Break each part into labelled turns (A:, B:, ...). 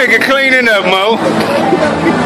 A: Nigga cleaning up, Mo.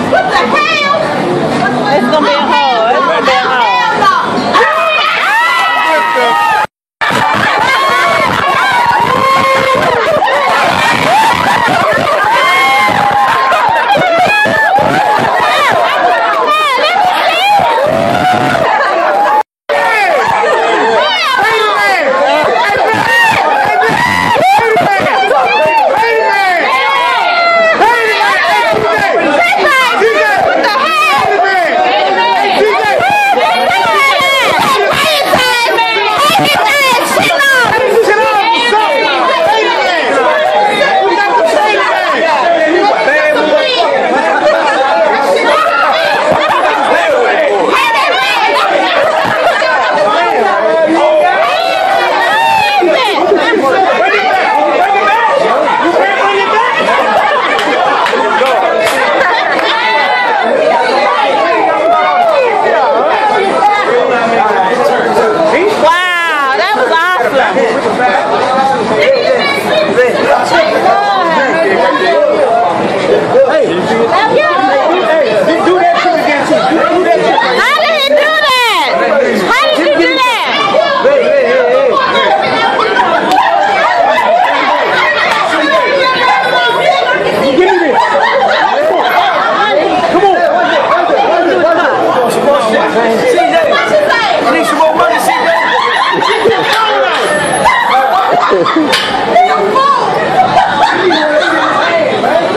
A: Nah,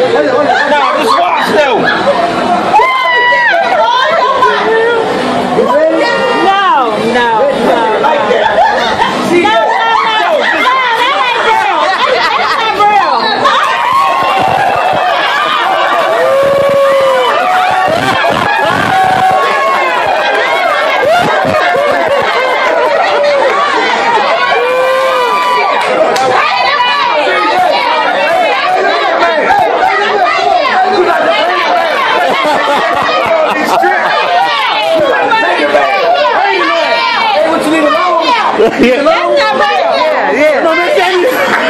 A: this yeah. That's
B: not real. Yeah, yeah. No, that's not.